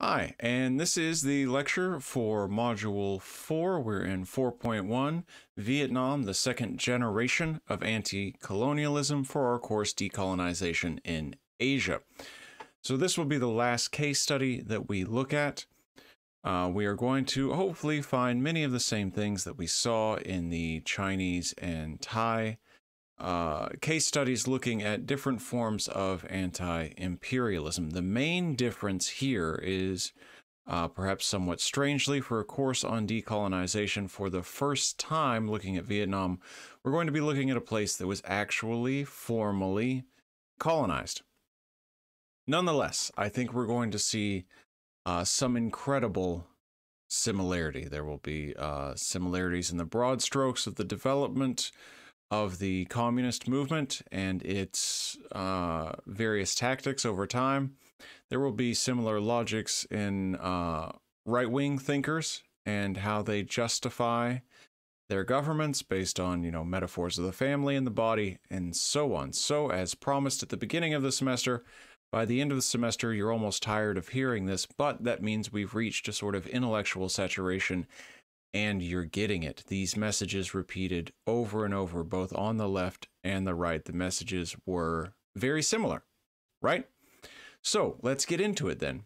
Hi, and this is the lecture for Module 4. We're in 4.1 Vietnam, the second generation of anti colonialism for our course Decolonization in Asia. So, this will be the last case study that we look at. Uh, we are going to hopefully find many of the same things that we saw in the Chinese and Thai uh, case studies looking at different forms of anti imperialism. The main difference here is, uh, perhaps somewhat strangely, for a course on decolonization, for the first time looking at Vietnam, we're going to be looking at a place that was actually formally colonized. Nonetheless, I think we're going to see uh, some incredible similarity. There will be uh, similarities in the broad strokes of the development of the communist movement and its uh, various tactics over time. There will be similar logics in uh, right wing thinkers and how they justify their governments based on, you know, metaphors of the family and the body and so on. So, as promised at the beginning of the semester, by the end of the semester, you're almost tired of hearing this, but that means we've reached a sort of intellectual saturation and you're getting it. These messages repeated over and over, both on the left and the right. The messages were very similar, right? So let's get into it then.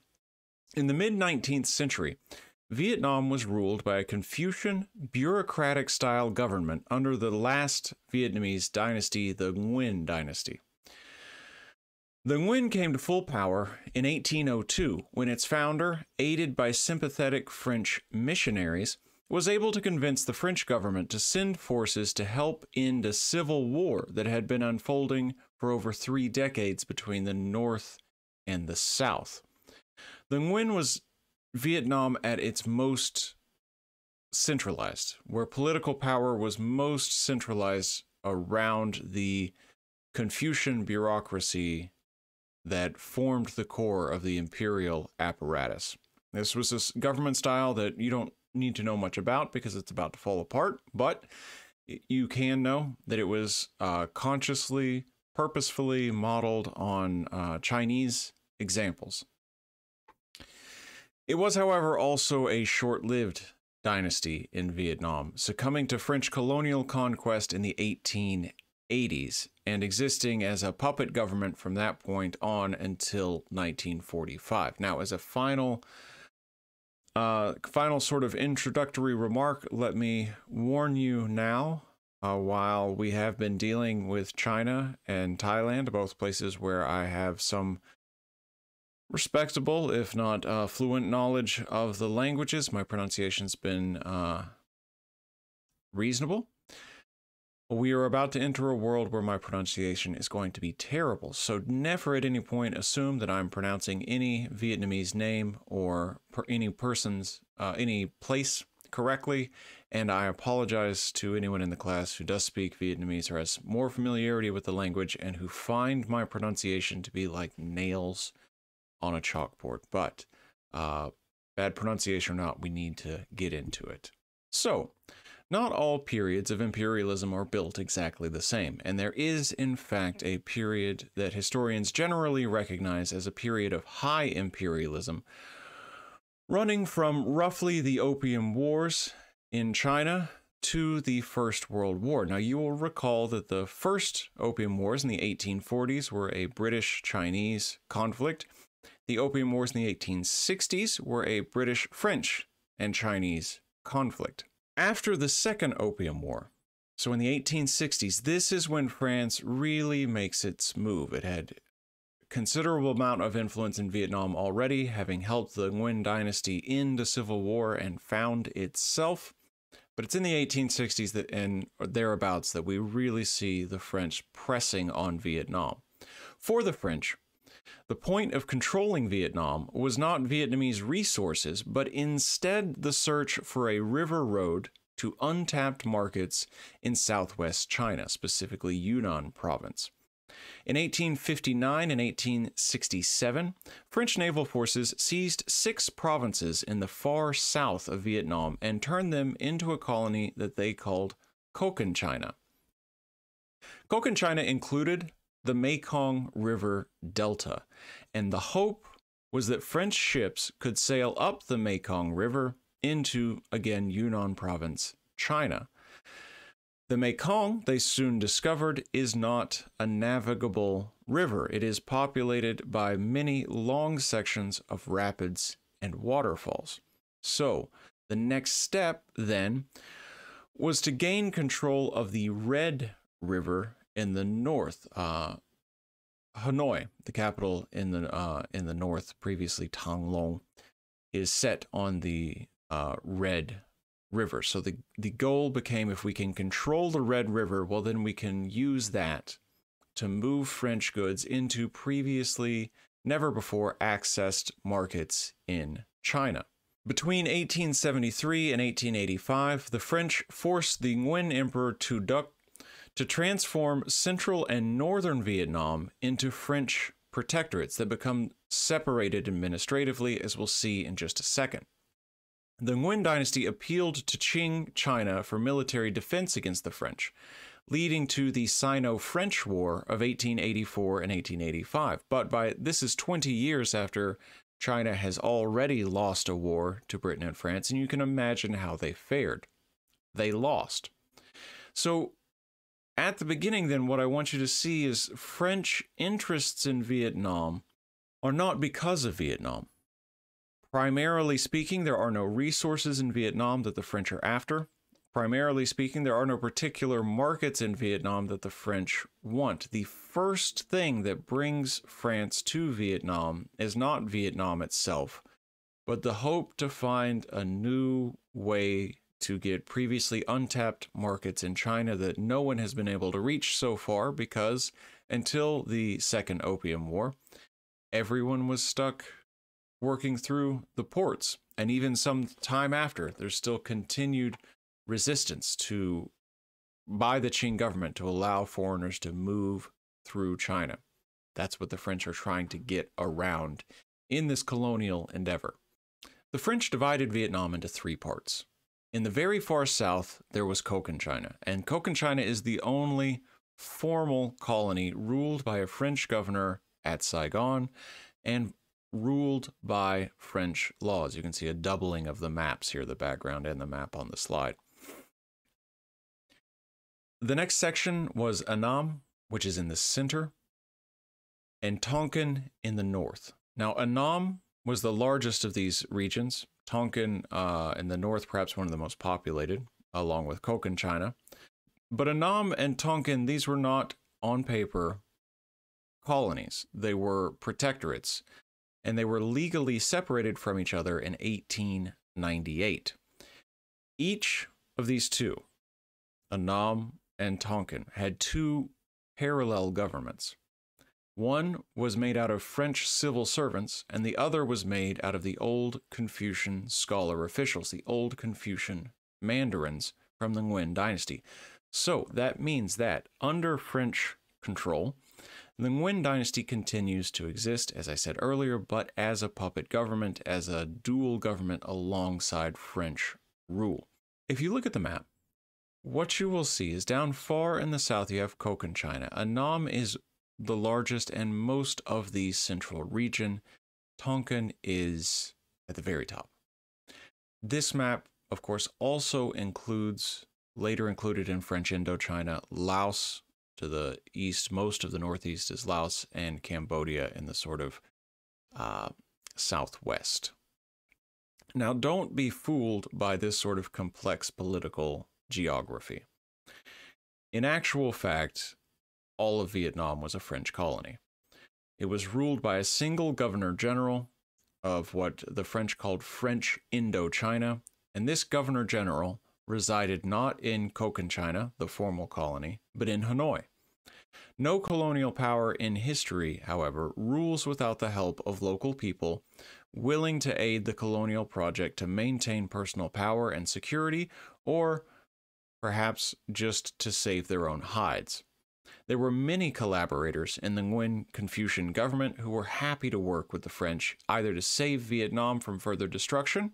In the mid 19th century, Vietnam was ruled by a Confucian, bureaucratic style government under the last Vietnamese dynasty, the Nguyen dynasty. The Nguyen came to full power in 1802 when its founder, aided by sympathetic French missionaries, was able to convince the French government to send forces to help end a civil war that had been unfolding for over three decades between the North and the South. The Nguyen was Vietnam at its most centralized, where political power was most centralized around the Confucian bureaucracy that formed the core of the imperial apparatus. This was a government style that you don't need to know much about because it's about to fall apart, but you can know that it was uh, consciously, purposefully modeled on uh, Chinese examples. It was, however, also a short lived dynasty in Vietnam, succumbing to French colonial conquest in the 1880s and existing as a puppet government from that point on until 1945. Now, as a final uh, final sort of introductory remark let me warn you now uh, while we have been dealing with China and Thailand, both places where I have some respectable, if not uh, fluent knowledge of the languages, my pronunciation's been uh, reasonable. We are about to enter a world where my pronunciation is going to be terrible, so never at any point assume that I'm pronouncing any Vietnamese name or per any person's, uh, any place correctly. And I apologize to anyone in the class who does speak Vietnamese or has more familiarity with the language and who find my pronunciation to be like nails on a chalkboard. But uh, bad pronunciation or not, we need to get into it. So, not all periods of imperialism are built exactly the same, and there is, in fact, a period that historians generally recognize as a period of high imperialism, running from roughly the Opium Wars in China to the First World War. Now, you will recall that the first Opium Wars in the 1840s were a British Chinese conflict. The Opium Wars in the 1860s were a British French and Chinese conflict after the Second Opium War, so in the 1860s, this is when France really makes its move. It had considerable amount of influence in Vietnam already, having helped the Nguyen dynasty the civil war and found itself. But it's in the 1860s that and thereabouts that we really see the French pressing on Vietnam. For the French, the point of controlling Vietnam was not Vietnamese resources, but instead the search for a river road to untapped markets in southwest China, specifically Yunnan province. In 1859 and 1867, French naval forces seized six provinces in the far south of Vietnam and turned them into a colony that they called Cochinchina. Cochinchina included the Mekong River Delta, and the hope was that French ships could sail up the Mekong River into, again, Yunnan province, China. The Mekong, they soon discovered, is not a navigable river. It is populated by many long sections of rapids and waterfalls. So, the next step then was to gain control of the Red River in the north. Uh, Hanoi, the capital in the uh, in the north, previously Thang Long, is set on the uh, Red River. So the the goal became if we can control the Red River, well then we can use that to move French goods into previously never before accessed markets in China. Between 1873 and 1885, the French forced the Nguyen Emperor Tu Duc to transform central and northern Vietnam into French protectorates that become separated administratively, as we'll see in just a second. The Nguyen dynasty appealed to Qing China for military defense against the French, leading to the Sino French War of 1884 and 1885. But by this is 20 years after China has already lost a war to Britain and France, and you can imagine how they fared. They lost. So at the beginning, then, what I want you to see is French interests in Vietnam are not because of Vietnam. Primarily speaking, there are no resources in Vietnam that the French are after. Primarily speaking, there are no particular markets in Vietnam that the French want. The first thing that brings France to Vietnam is not Vietnam itself, but the hope to find a new way to get previously untapped markets in China that no one has been able to reach so far because until the Second Opium War, everyone was stuck working through the ports. And even some time after, there's still continued resistance to by the Qing government to allow foreigners to move through China. That's what the French are trying to get around in this colonial endeavor. The French divided Vietnam into three parts. In the very far south, there was Cochinchina, and Cochinchina is the only formal colony ruled by a French governor at Saigon and ruled by French laws. You can see a doubling of the maps here, the background and the map on the slide. The next section was Annam, which is in the center, and Tonkin in the north. Now, Annam was the largest of these regions. Tonkin uh, in the north, perhaps one of the most populated, along with Cochinchina. But Annam and Tonkin, these were not on paper colonies. They were protectorates, and they were legally separated from each other in 1898. Each of these two, Annam and Tonkin, had two parallel governments. One was made out of French civil servants, and the other was made out of the old Confucian scholar officials, the old Confucian mandarins from the Nguyen dynasty. So that means that under French control, the Nguyen dynasty continues to exist, as I said earlier, but as a puppet government, as a dual government alongside French rule. If you look at the map, what you will see is down far in the south you have Cochinchina. Annam is the largest and most of the central region. Tonkin is at the very top. This map, of course, also includes, later included in French Indochina, Laos to the east. Most of the northeast is Laos and Cambodia in the sort of uh, southwest. Now, don't be fooled by this sort of complex political geography. In actual fact, all of Vietnam was a French colony. It was ruled by a single governor general of what the French called French Indochina, and this governor general resided not in Cochinchina, the formal colony, but in Hanoi. No colonial power in history, however, rules without the help of local people willing to aid the colonial project to maintain personal power and security, or perhaps just to save their own hides. There were many collaborators in the Nguyen Confucian government who were happy to work with the French either to save Vietnam from further destruction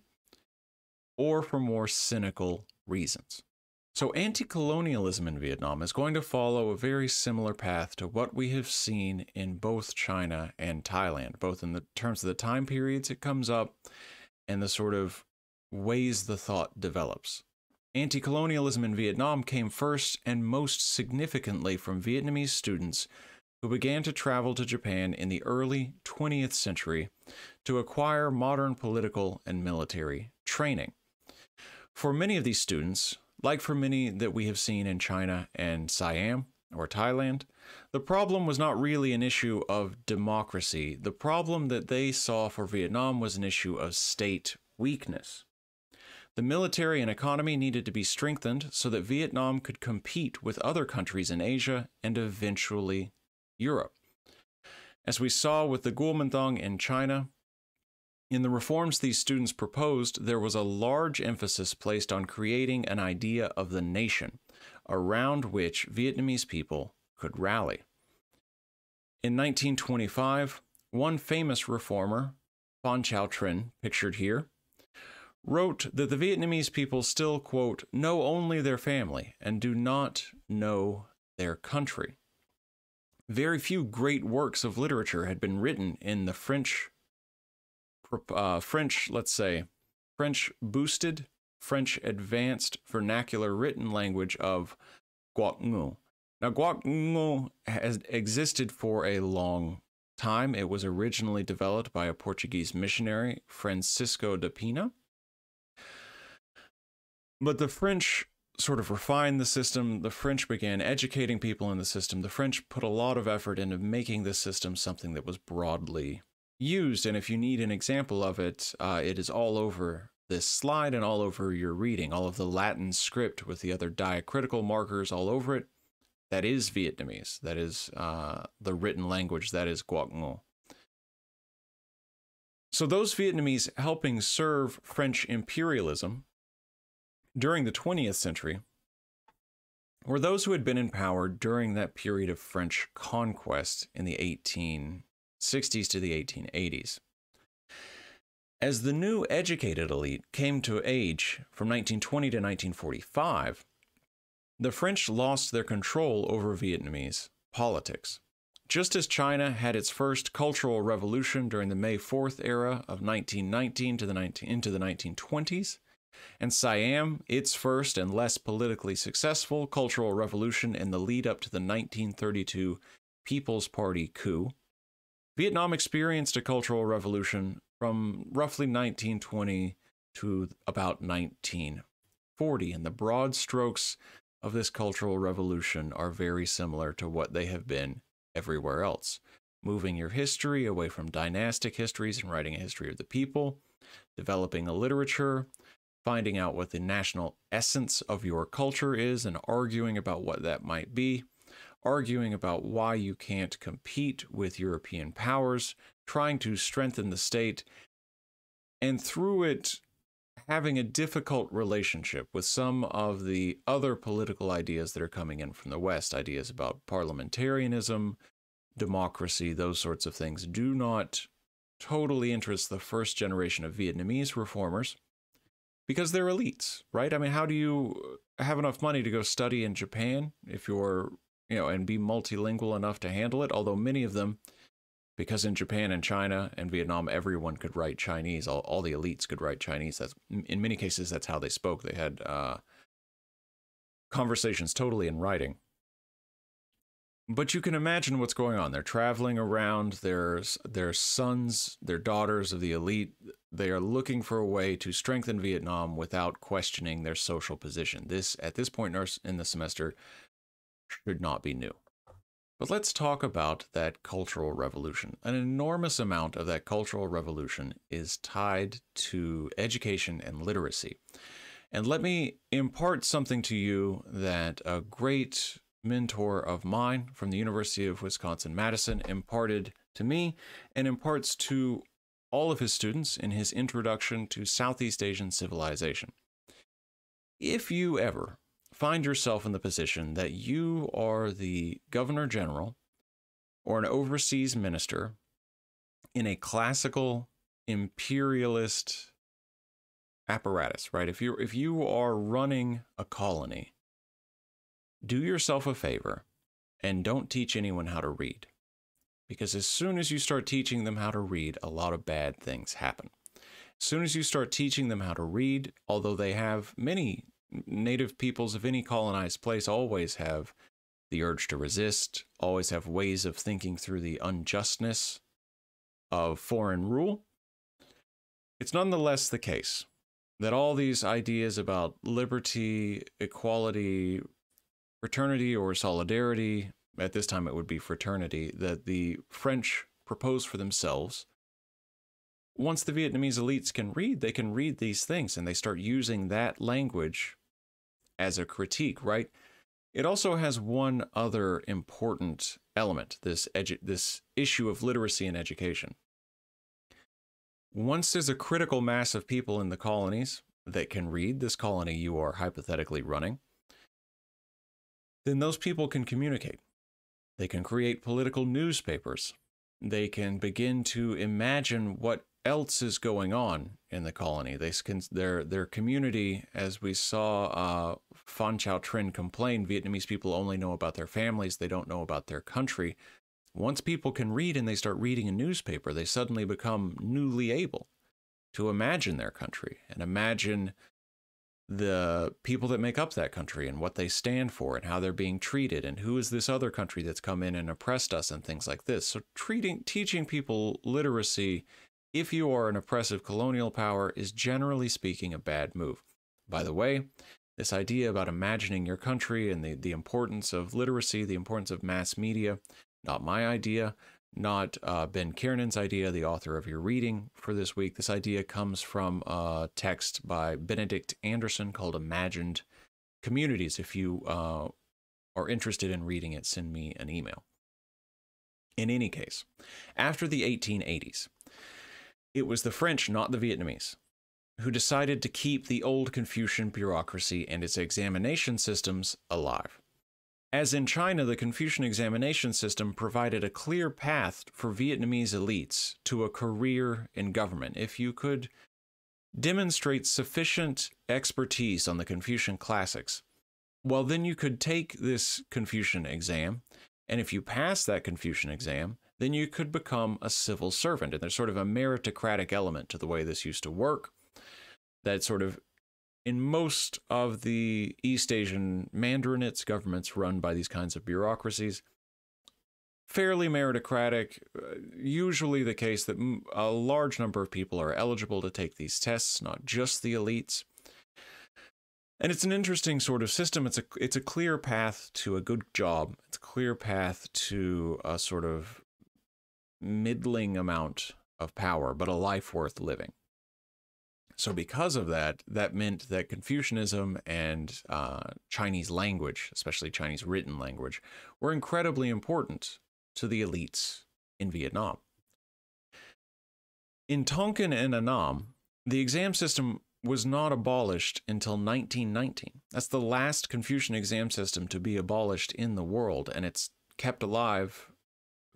or for more cynical reasons. So, anti colonialism in Vietnam is going to follow a very similar path to what we have seen in both China and Thailand, both in the terms of the time periods it comes up and the sort of ways the thought develops. Anti colonialism in Vietnam came first and most significantly from Vietnamese students who began to travel to Japan in the early 20th century to acquire modern political and military training. For many of these students, like for many that we have seen in China and Siam or Thailand, the problem was not really an issue of democracy. The problem that they saw for Vietnam was an issue of state weakness. The military and economy needed to be strengthened so that Vietnam could compete with other countries in Asia and eventually Europe. As we saw with the Kuomintang in China, in the reforms these students proposed, there was a large emphasis placed on creating an idea of the nation around which Vietnamese people could rally. In 1925, one famous reformer, Phan Chau Trinh, pictured here, wrote that the Vietnamese people still, quote, know only their family and do not know their country. Very few great works of literature had been written in the French uh, French, let's say, French boosted, French advanced vernacular written language of Ngữ. Now, Ngữ has existed for a long time. It was originally developed by a Portuguese missionary, Francisco de Pina. But the French sort of refined the system. The French began educating people in the system. The French put a lot of effort into making the system something that was broadly used. And if you need an example of it, uh, it is all over this slide and all over your reading. All of the Latin script with the other diacritical markers all over it. That is Vietnamese. That is uh, the written language. That is Quoc Ngữ. So those Vietnamese helping serve French imperialism during the 20th century were those who had been in power during that period of French conquest in the 1860s to the 1880s. As the new educated elite came to age from 1920 to 1945, the French lost their control over Vietnamese politics. Just as China had its first cultural revolution during the May 4th era of 1919 to the 19, into the 1920s, and Siam its first and less politically successful cultural revolution in the lead up to the 1932 People's Party coup, Vietnam experienced a cultural revolution from roughly 1920 to about 1940, and the broad strokes of this cultural revolution are very similar to what they have been everywhere else. Moving your history away from dynastic histories and writing a history of the people, developing a literature, finding out what the national essence of your culture is, and arguing about what that might be, arguing about why you can't compete with European powers, trying to strengthen the state, and through it, having a difficult relationship with some of the other political ideas that are coming in from the West, ideas about parliamentarianism, democracy, those sorts of things, do not totally interest the first generation of Vietnamese reformers because they're elites, right? I mean, how do you have enough money to go study in Japan if you're you know, and be multilingual enough to handle it. Although many of them, because in Japan and China and Vietnam, everyone could write Chinese. All, all the elites could write Chinese. That's in many cases that's how they spoke. They had uh, conversations totally in writing. But you can imagine what's going on. They're traveling around. There's their sons, their daughters of the elite. They are looking for a way to strengthen Vietnam without questioning their social position. This at this point in the semester, should not be new. But let's talk about that cultural revolution. An enormous amount of that cultural revolution is tied to education and literacy. And let me impart something to you that a great mentor of mine from the University of Wisconsin Madison imparted to me and imparts to all of his students in his introduction to Southeast Asian civilization. If you ever find yourself in the position that you are the governor general or an overseas minister in a classical imperialist apparatus, right? If you if you are running a colony do yourself a favor and don't teach anyone how to read. Because as soon as you start teaching them how to read, a lot of bad things happen. As soon as you start teaching them how to read, although they have many native peoples of any colonized place always have the urge to resist, always have ways of thinking through the unjustness of foreign rule. It's nonetheless the case that all these ideas about liberty, equality, fraternity, or solidarity, at this time it would be fraternity, that the French propose for themselves. Once the Vietnamese elites can read, they can read these things and they start using that language as a critique, right? It also has one other important element this, edu- this issue of literacy and education. Once there's a critical mass of people in the colonies that can read this colony you are hypothetically running, then those people can communicate. They can create political newspapers. They can begin to imagine what else is going on in the colony. They can, their their community, as we saw uh, Phan Chau Trinh complain, Vietnamese people only know about their families. They don't know about their country. Once people can read and they start reading a newspaper, they suddenly become newly able to imagine their country and imagine the people that make up that country and what they stand for and how they're being treated and who is this other country that's come in and oppressed us and things like this. So treating teaching people literacy if you are an oppressive colonial power is generally speaking a bad move. By the way, this idea about imagining your country and the, the importance of literacy, the importance of mass media, not my idea, not uh, Ben Kiernan's idea, the author of your reading for this week. This idea comes from a text by Benedict Anderson called Imagined Communities. If you uh, are interested in reading it, send me an email. In any case, after the 1880s, it was the French, not the Vietnamese, who decided to keep the old Confucian bureaucracy and its examination systems alive. As in China, the Confucian examination system provided a clear path for Vietnamese elites to a career in government. If you could demonstrate sufficient expertise on the Confucian classics, well, then you could take this Confucian exam. And if you pass that Confucian exam, then you could become a civil servant. And there's sort of a meritocratic element to the way this used to work that sort of in most of the East Asian Mandarinates, governments run by these kinds of bureaucracies, fairly meritocratic. Uh, usually, the case that a large number of people are eligible to take these tests, not just the elites. And it's an interesting sort of system. It's a it's a clear path to a good job. It's a clear path to a sort of middling amount of power, but a life worth living. So, because of that, that meant that Confucianism and uh, Chinese language, especially Chinese written language, were incredibly important to the elites in Vietnam. In Tonkin and Annam, the exam system was not abolished until 1919. That's the last Confucian exam system to be abolished in the world, and it's kept alive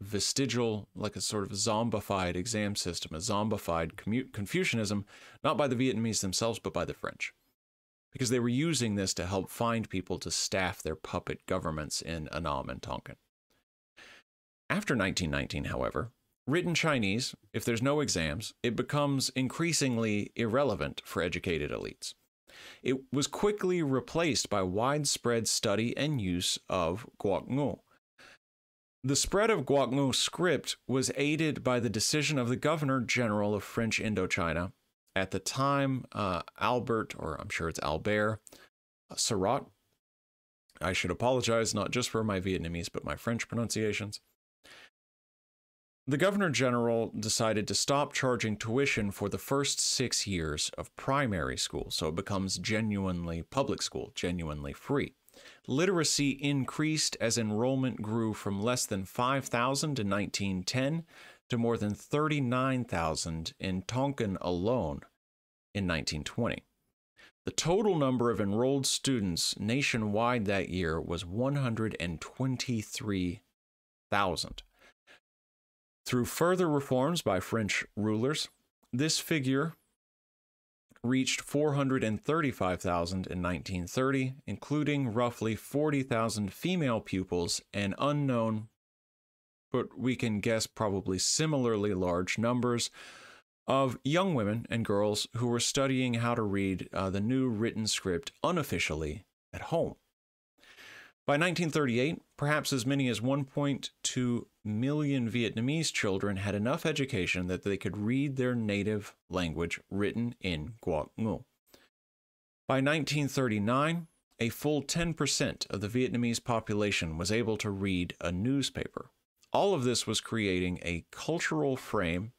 vestigial, like a sort of zombified exam system, a zombified Confucianism, not by the Vietnamese themselves, but by the French. Because they were using this to help find people to staff their puppet governments in Annam and Tonkin. After 1919, however, written Chinese, if there's no exams, it becomes increasingly irrelevant for educated elites. It was quickly replaced by widespread study and use of Ngo, the spread of Quoc Ngữ script was aided by the decision of the Governor General of French Indochina at the time, uh, Albert, or I'm sure it's Albert uh, Sarraut. I should apologize not just for my Vietnamese, but my French pronunciations. The Governor General decided to stop charging tuition for the first six years of primary school, so it becomes genuinely public school, genuinely free. Literacy increased as enrollment grew from less than 5,000 in 1910 to more than 39,000 in Tonkin alone in 1920. The total number of enrolled students nationwide that year was 123,000. Through further reforms by French rulers, this figure reached 435,000 in 1930, including roughly 40,000 female pupils and unknown, but we can guess probably similarly large numbers of young women and girls who were studying how to read uh, the new written script unofficially at home. By 1938, perhaps as many as 1.2 million Vietnamese children had enough education that they could read their native language written in Quoc Ngữ. By 1939, a full 10% of the Vietnamese population was able to read a newspaper. All of this was creating a cultural frame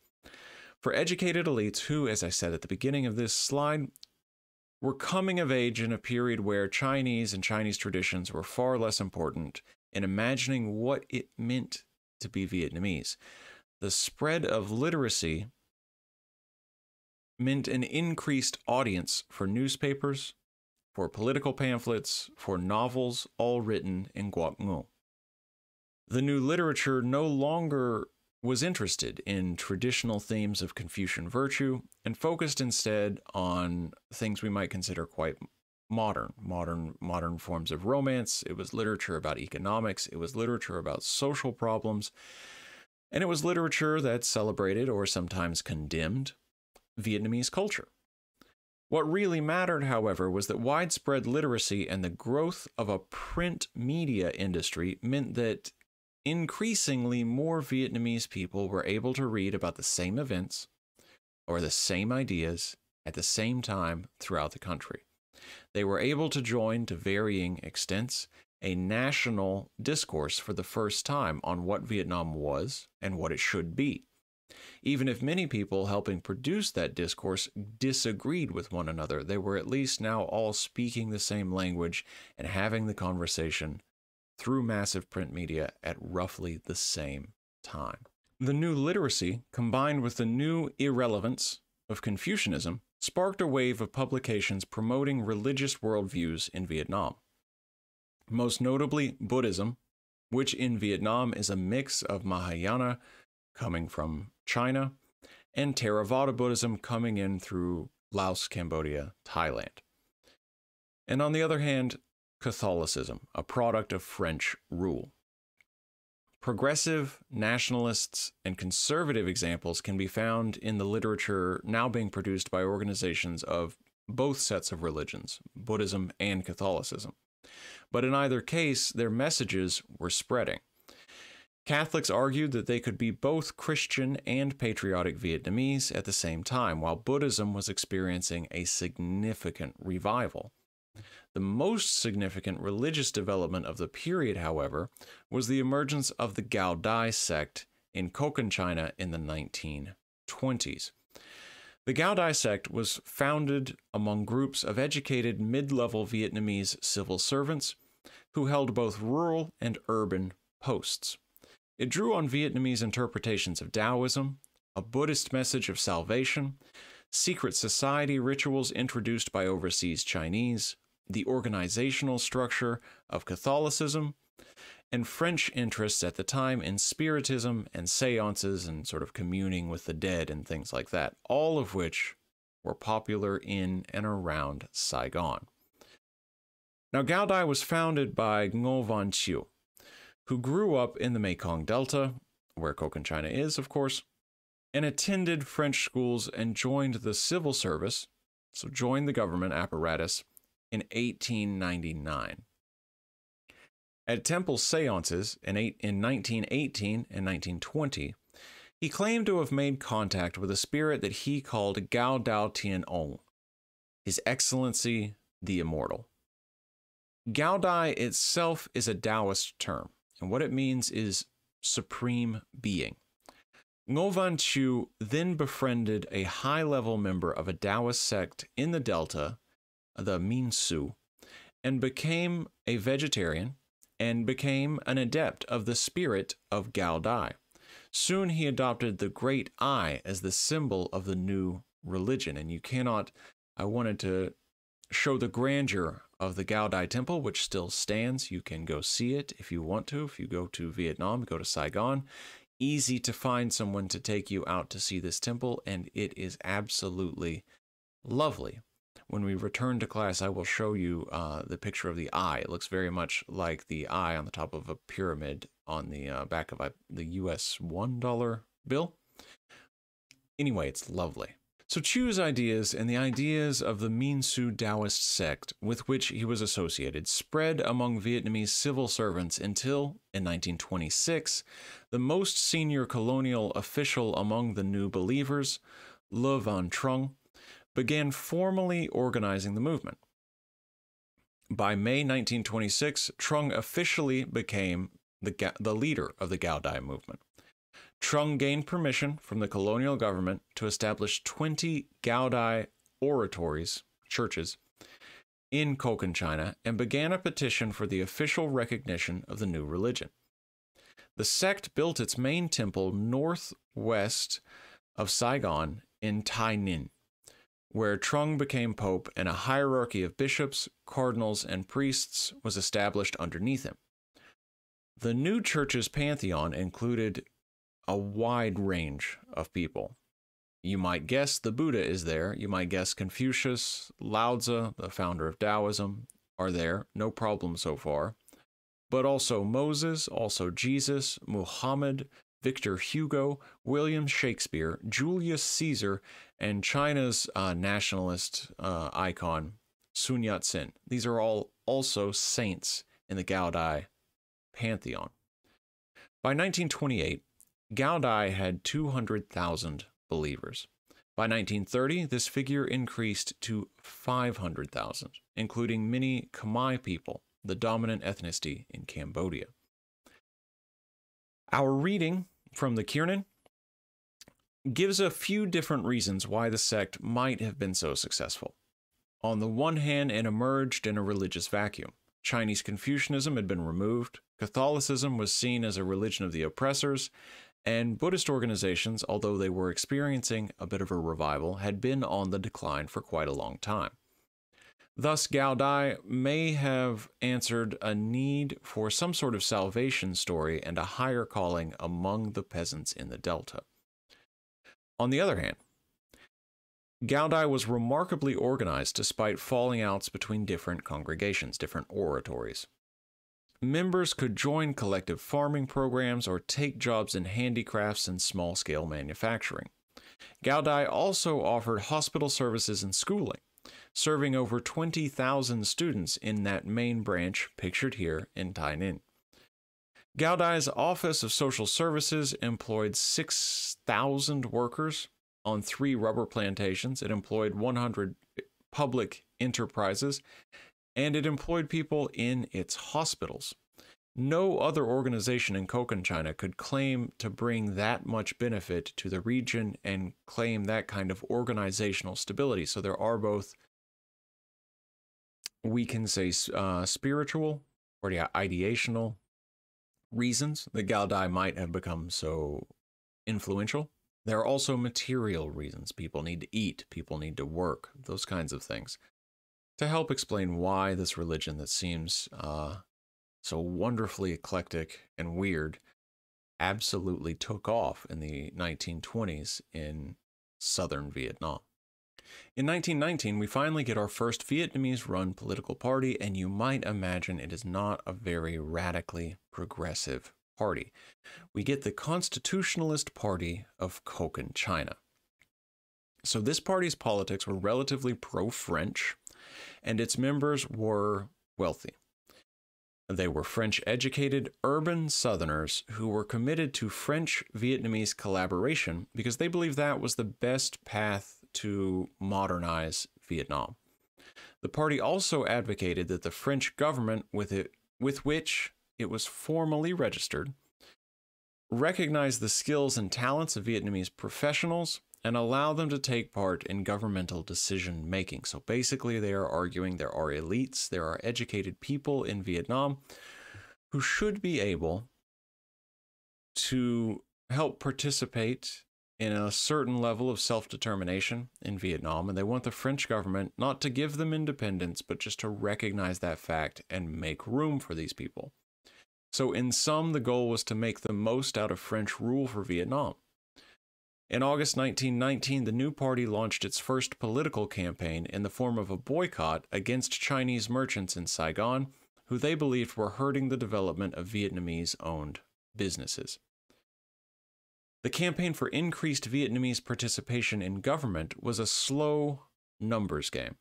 for educated elites who, as I said at the beginning of this slide, were coming of age in a period where Chinese and Chinese traditions were far less important in imagining what it meant to be Vietnamese. The spread of literacy meant an increased audience for newspapers, for political pamphlets, for novels, all written in Quoc Ngữ. The new literature no longer was interested in traditional themes of Confucian virtue and focused instead on things we might consider quite modern, modern modern forms of romance. It was literature about economics, it was literature about social problems, and it was literature that celebrated or sometimes condemned Vietnamese culture. What really mattered, however, was that widespread literacy and the growth of a print media industry meant that increasingly more Vietnamese people were able to read about the same events or the same ideas at the same time throughout the country. They were able to join to varying extents a national discourse for the first time on what Vietnam was and what it should be. Even if many people helping produce that discourse disagreed with one another, they were at least now all speaking the same language and having the conversation through massive print media at roughly the same time. The new literacy, combined with the new irrelevance of Confucianism, sparked a wave of publications promoting religious worldviews in Vietnam. Most notably, Buddhism, which in Vietnam is a mix of Mahayana coming from China and Theravada Buddhism coming in through Laos, Cambodia, Thailand. And on the other hand, Catholicism, a product of French rule. Progressive, nationalists, and conservative examples can be found in the literature now being produced by organizations of both sets of religions, Buddhism and Catholicism. But in either case, their messages were spreading. Catholics argued that they could be both Christian and patriotic Vietnamese at the same time, while Buddhism was experiencing a significant revival. The most significant religious development of the period, however, was the emergence of the Cao Dai sect in Cochinchina in the 1920s. The Cao Dai sect was founded among groups of educated mid level Vietnamese civil servants who held both rural and urban posts. It drew on Vietnamese interpretations of Taoism, a Buddhist message of salvation, secret society rituals introduced by overseas Chinese, the organizational structure of Catholicism, and French interests at the time in Spiritism and seances and sort of communing with the dead and things like that, all of which were popular in and around Saigon. Now, Cao Dai was founded by Ngo Van Chieu, who grew up in the Mekong Delta, where Cochinchina is, of course, and attended French schools and joined the civil service, so joined the government apparatus in 1899. At temple seances in, eight, in 1918 and 1920, he claimed to have made contact with a spirit that he called Cao Dai Tien Ong, His Excellency the Immortal. Cao Dai itself is a Taoist term, and what it means is supreme being. Ngo Van Chieu then befriended a high level member of a Taoist sect in the Delta the Minsu, and became a vegetarian and became an adept of the spirit of Cao Dai. Soon he adopted the great eye as the symbol of the new religion, and you cannot. I wanted to show the grandeur of the Cao Dai Temple, which still stands. You can go see it if you want to. If you go to Vietnam, go to Saigon. Easy to find someone to take you out to see this temple, and it is absolutely lovely. When we return to class, I will show you uh, the picture of the eye. It looks very much like the eye on the top of a pyramid on the uh, back of a, the US $1 bill. Anyway, it's lovely. So Chu's ideas and the ideas of the Minsu Taoist sect with which he was associated spread among Vietnamese civil servants until, in 1926, the most senior colonial official among the new believers, Le Van Trung, began formally organizing the movement. By May 1926, Trung officially became the, the leader of the Cao Dai movement. Trung gained permission from the colonial government to establish 20 Cao Dai oratories, churches, in Cochin-China and began a petition for the official recognition of the new religion. The sect built its main temple northwest of Saigon in Tay Ninh, where Trung became pope and a hierarchy of bishops, cardinals, and priests was established underneath him. The new church's pantheon included a wide range of people. You might guess the Buddha is there. You might guess Confucius, Lao Tzu, the founder of Taoism, are there. No problem so far. But also Moses, also Jesus, Muhammad, Victor Hugo, William Shakespeare, Julius Caesar, and China's uh, nationalist uh, icon, Sun Yat sen. These are all also saints in the Cao Dai pantheon. By 1928, Cao Dai had 200,000 believers. By 1930, this figure increased to 500,000, including many Khmer people, the dominant ethnicity in Cambodia. Our reading from the Kiernan gives a few different reasons why the sect might have been so successful. On the one hand, it emerged in a religious vacuum. Chinese Confucianism had been removed, Catholicism was seen as a religion of the oppressors, and Buddhist organizations, although they were experiencing a bit of a revival, had been on the decline for quite a long time. Thus, Cao Dai may have answered a need for some sort of salvation story and a higher calling among the peasants in the Delta. On the other hand, Cao Dai was remarkably organized despite falling outs between different congregations, different oratories. Members could join collective farming programs or take jobs in handicrafts and small scale manufacturing. Cao Dai also offered hospital services and schooling, serving over 20,000 students in that main branch pictured here in Tainan. Ninh. Cao Dai's Office of Social Services employed 6,000 workers on three rubber plantations. It employed 100 public enterprises and it employed people in its hospitals. No other organization in Cochin-China could claim to bring that much benefit to the region and claim that kind of organizational stability. So there are both, we can say, uh, spiritual or yeah, ideational reasons that Cao Dai might have become so influential. There are also material reasons. People need to eat, people need to work, those kinds of things to help explain why this religion that seems uh, so wonderfully eclectic and weird absolutely took off in the 1920s in southern Vietnam. In 1919, we finally get our first Vietnamese run political party, and you might imagine it is not a very radically progressive party. We get the Constitutionalist Party of Cochin-China. So, this party's politics were relatively pro French, and its members were wealthy. They were French educated urban Southerners who were committed to French Vietnamese collaboration because they believed that was the best path to modernize Vietnam. The party also advocated that the French government, with, it, with which it was formally registered, recognize the skills and talents of Vietnamese professionals and allow them to take part in governmental decision making. So basically, they are arguing there are elites, there are educated people in Vietnam who should be able to help participate in a certain level of self determination in Vietnam. And they want the French government not to give them independence, but just to recognize that fact and make room for these people. So, in sum, the goal was to make the most out of French rule for Vietnam. In August 1919, the new party launched its first political campaign in the form of a boycott against Chinese merchants in Saigon, who they believed were hurting the development of Vietnamese owned businesses. The campaign for increased Vietnamese participation in government was a slow numbers game.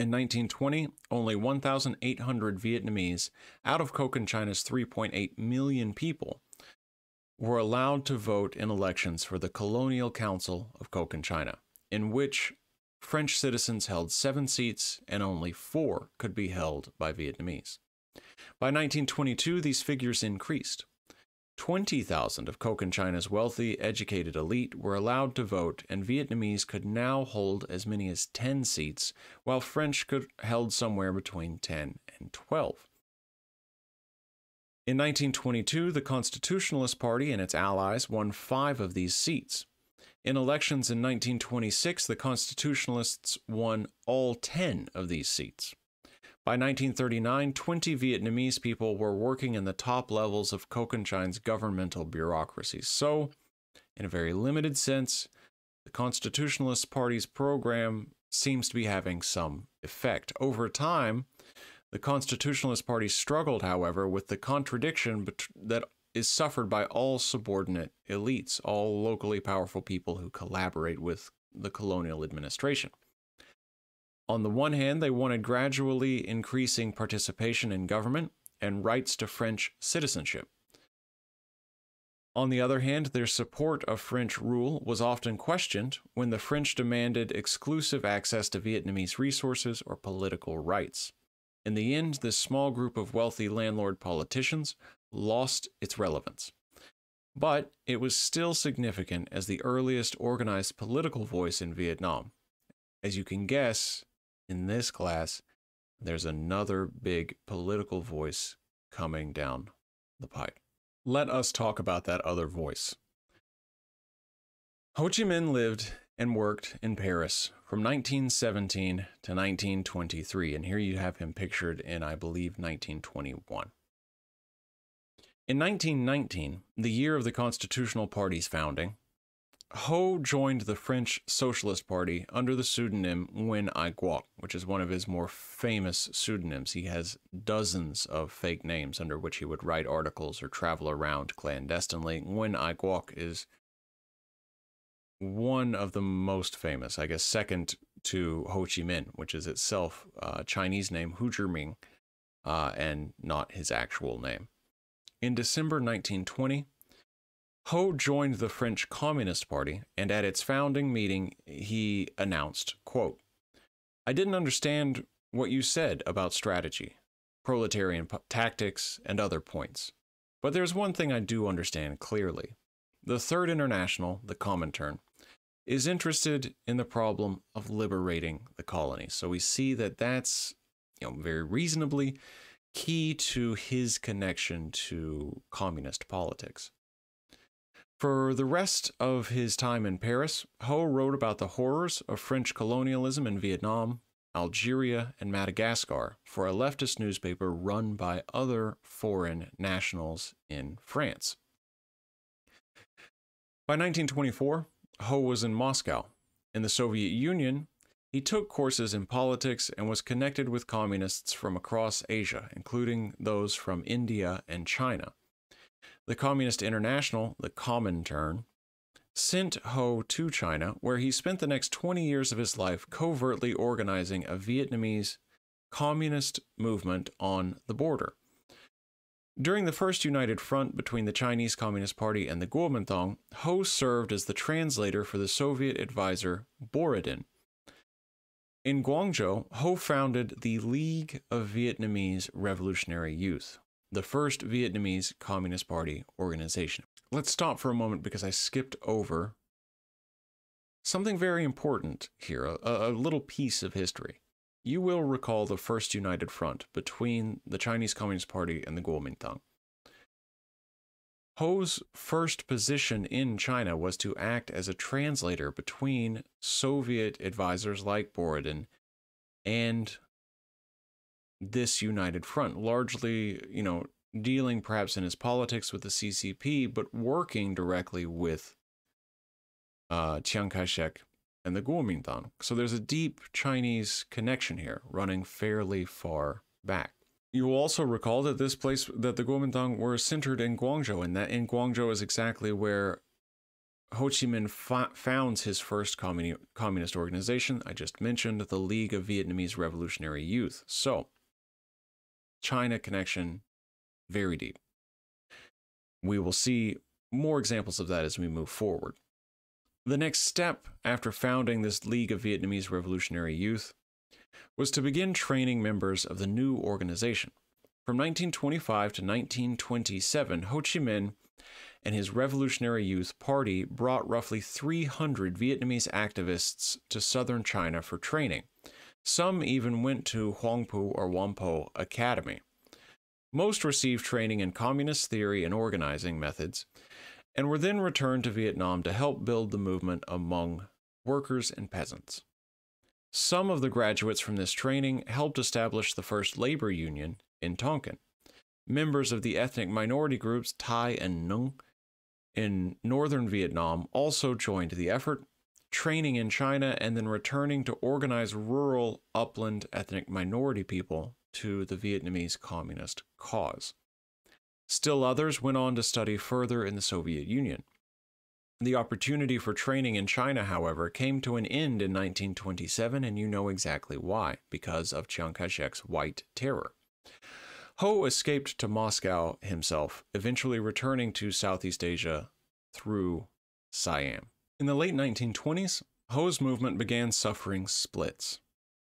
In 1920, only 1,800 Vietnamese out of Cochin China's 3.8 million people were allowed to vote in elections for the Colonial Council of Cochinchina, in which French citizens held seven seats and only four could be held by Vietnamese. By 1922, these figures increased. 20,000 of Cochinchina's wealthy, educated elite were allowed to vote, and Vietnamese could now hold as many as 10 seats, while French could held somewhere between 10 and 12. In 1922, the Constitutionalist Party and its allies won five of these seats. In elections in 1926, the Constitutionalists won all 10 of these seats. By 1939, 20 Vietnamese people were working in the top levels of Cochinchina's governmental bureaucracy. So, in a very limited sense, the Constitutionalist Party's program seems to be having some effect. Over time, the Constitutionalist Party struggled, however, with the contradiction that is suffered by all subordinate elites, all locally powerful people who collaborate with the colonial administration. On the one hand, they wanted gradually increasing participation in government and rights to French citizenship. On the other hand, their support of French rule was often questioned when the French demanded exclusive access to Vietnamese resources or political rights. In the end, this small group of wealthy landlord politicians lost its relevance. But it was still significant as the earliest organized political voice in Vietnam. As you can guess, in this class, there's another big political voice coming down the pipe. Let us talk about that other voice. Ho Chi Minh lived and worked in Paris from 1917 to 1923, and here you have him pictured in, I believe, 1921. In 1919, the year of the Constitutional Party's founding, Ho joined the French Socialist Party under the pseudonym Nguyen Ai Quoc, which is one of his more famous pseudonyms. He has dozens of fake names under which he would write articles or travel around clandestinely. Nguyen Ai Quoc is one of the most famous, I guess, second to Ho Chi Minh, which is itself a Chinese name, Hu Zhiming, uh, and not his actual name. In December 1920, Ho joined the French Communist Party, and at its founding meeting, he announced, quote, I didn't understand what you said about strategy, proletarian tactics, and other points. But there's one thing I do understand clearly. The Third International, the Comintern, is interested in the problem of liberating the colonies. So we see that that's you know very reasonably key to his connection to communist politics. For the rest of his time in Paris, Ho wrote about the horrors of French colonialism in Vietnam, Algeria, and Madagascar for a leftist newspaper run by other foreign nationals in France. By 1924, Ho was in Moscow. In the Soviet Union, he took courses in politics and was connected with communists from across Asia, including those from India and China. The Communist International, the Comintern, sent Ho to China, where he spent the next 20 years of his life covertly organizing a Vietnamese communist movement on the border. During the First United Front between the Chinese Communist Party and the Kuomintang, Ho served as the translator for the Soviet advisor Borodin. In Guangzhou, Ho founded the League of Vietnamese Revolutionary Youth, the first Vietnamese Communist Party organization. Let's stop for a moment because I skipped over something very important here, a, a, little piece of history. You will recall the First United Front between the Chinese Communist Party and the Kuomintang. Ho's first position in China was to act as a translator between Soviet advisors like Borodin and this united front, largely, you know, dealing perhaps in his politics with the CCP, but working directly with uh, Chiang Kai shek, and the Kuomintang. So there's a deep Chinese connection here running fairly far back. You will also recall that this place, that the Kuomintang were centered in Guangzhou, and that in Guangzhou is exactly where Ho Chi Minh founds his first communi- communist organization. I just mentioned the League of Vietnamese Revolutionary Youth. So, China connection very deep. We will see more examples of that as we move forward. The next step after founding this League of Vietnamese Revolutionary Youth was to begin training members of the new organization. From 1925 to 1927, Ho Chi Minh and his Revolutionary Youth Party brought roughly 300 Vietnamese activists to southern China for training. Some even went to Huangpu or Whampoa Academy. Most received training in communist theory and organizing methods, and were then returned to Vietnam to help build the movement among workers and peasants. Some of the graduates from this training helped establish the first labor union in Tonkin. Members of the ethnic minority groups Thai and Nung in northern Vietnam also joined the effort, training in China and then returning to organize rural upland ethnic minority people to the Vietnamese communist cause. Still others went on to study further in the Soviet Union. The opportunity for training in China, however, came to an end in 1927, and you know exactly why because of Chiang Kai shek's White Terror. Ho escaped to Moscow himself, eventually returning to Southeast Asia through Siam. In the late 1920s, Ho's movement began suffering splits.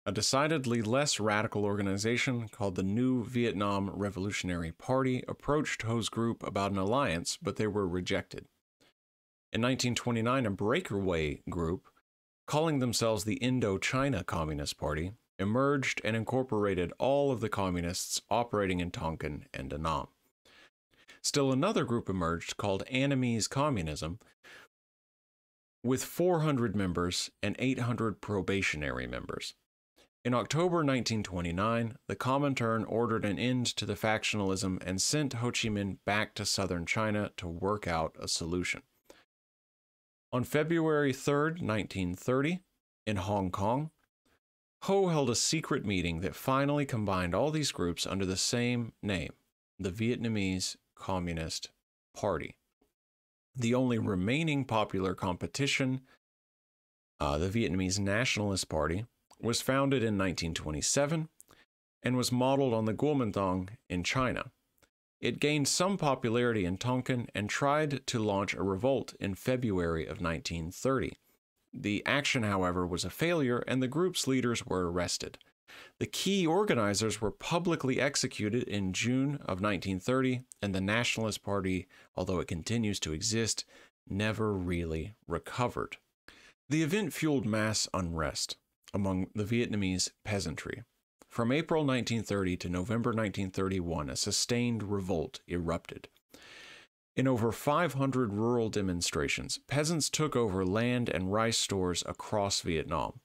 A decidedly less radical organization called the New Vietnam Revolutionary Party approached Ho's group about an alliance, but they were rejected. In 1929, a breakaway group, calling themselves the Indochina Communist Party, emerged and incorporated all of the communists operating in Tonkin and Annam. Still another group emerged called Annamese Communism, with 400 members and 800 probationary members. In October 1929, the Comintern ordered an end to the factionalism and sent Ho Chi Minh back to southern China to work out a solution. On February 3, 1930, in Hong Kong, Ho held a secret meeting that finally combined all these groups under the same name, the Vietnamese Communist Party. The only remaining popular competition, uh, the Vietnamese Nationalist Party, was founded in 1927 and was modeled on the Kuomintang in China. It gained some popularity in Tonkin and tried to launch a revolt in February of 1930. The action, however, was a failure and the group's leaders were arrested. The key organizers were publicly executed in June of 1930, and the Nationalist Party, although it continues to exist, never really recovered. The event fueled mass unrest among the Vietnamese peasantry. From April 1930 to November 1931, a sustained revolt erupted. In over 500 rural demonstrations, peasants took over land and rice stores across Vietnam.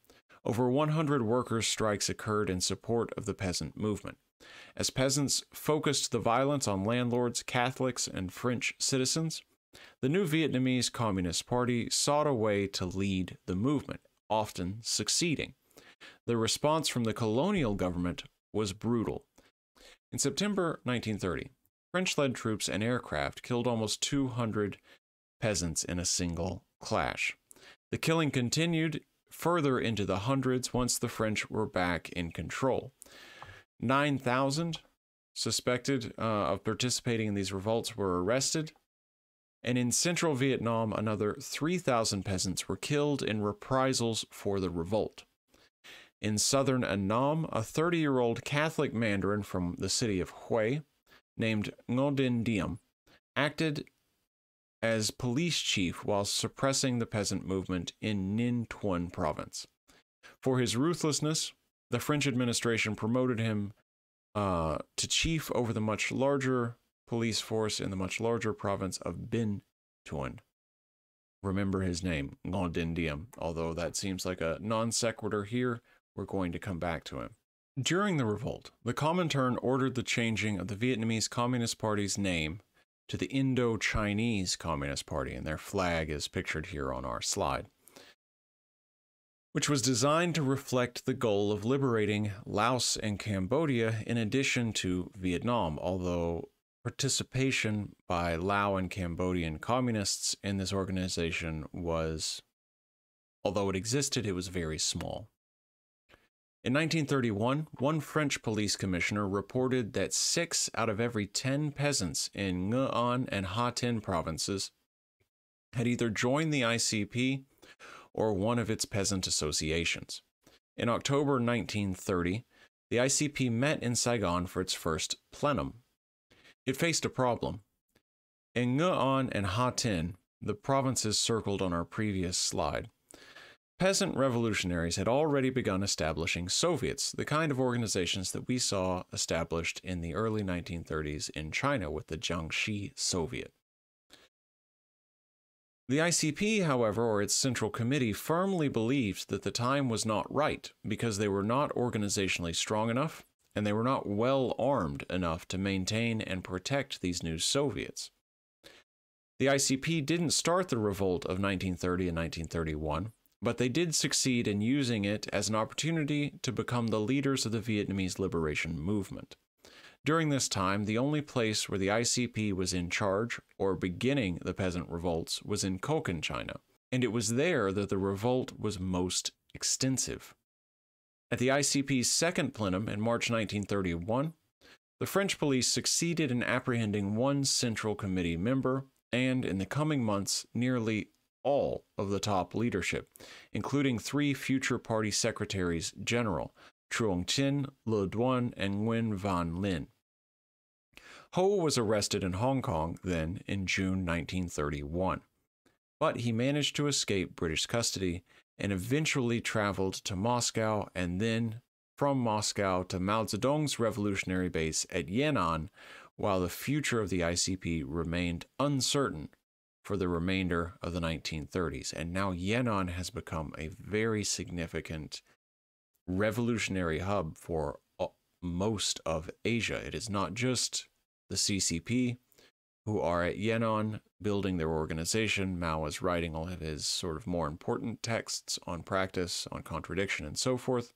Over 100 workers' strikes occurred in support of the peasant movement. As peasants focused the violence on landlords, Catholics, and French citizens, the new Vietnamese Communist Party sought a way to lead the movement often succeeding. The response from the colonial government was brutal. In September 1930, French led troops and aircraft killed almost 200 peasants in a single clash. The killing continued further into the hundreds once the French were back in control. 9,000 suspected uh, of participating in these revolts were arrested, and in central Vietnam, another 3,000 peasants were killed in reprisals for the revolt. In southern Annam, a 30 year old Catholic mandarin from the city of Hue, named Ngo Dinh Diem, acted as police chief while suppressing the peasant movement in Ninh Thuan province. For his ruthlessness, the French administration promoted him uh, to chief over the much larger police force in the much larger province of Binh Thuan. Remember his name, Ngo Dinh Diem, although that seems like a non sequitur here, we're going to come back to him. During the revolt, the Comintern ordered the changing of the Vietnamese Communist Party's name to the Indo-Chinese Communist Party, and their flag is pictured here on our slide, which was designed to reflect the goal of liberating Laos and Cambodia in addition to Vietnam, although participation by Lao and Cambodian communists in this organization was, although it existed, it was very small. In 1931, one French police commissioner reported that six out of every 10 peasants in Nghệ An and Ha Tinh provinces had either joined the ICP or one of its peasant associations. In October 1930, the ICP met in Saigon for its first plenum. It faced a problem. In Nghệ An and Ha Tinh, the provinces circled on our previous slide, Peasant revolutionaries had already begun establishing Soviets, the kind of organizations that we saw established in the early 1930s in China with the Jiangxi Soviet. The ICP, however, or its Central Committee, firmly believed that the time was not right because they were not organizationally strong enough and they were not well armed enough to maintain and protect these new Soviets. The ICP didn't start the revolt of 1930 and 1931, but they did succeed in using it as an opportunity to become the leaders of the Vietnamese liberation movement. During this time, the only place where the ICP was in charge or beginning the peasant revolts was in Cochinchina, and it was there that the revolt was most extensive. At the ICP's second plenum in March 1931, the French police succeeded in apprehending one Central Committee member, and in the coming months, nearly all of the top leadership, including three future party secretaries general, Truong Chinh, Le Duan, and Nguyen Van Linh. Ho was arrested in Hong Kong then in June 1931, but he managed to escape British custody and eventually traveled to Moscow and then from Moscow to Mao Zedong's revolutionary base at Yan'an, while the future of the ICP remained uncertain for the remainder of the 1930s. And now Yan'an has become a very significant revolutionary hub for uh, most of Asia. It is not just the CCP who are at Yan'an building their organization. Mao is writing all of his sort of more important texts on practice, on contradiction, and so forth.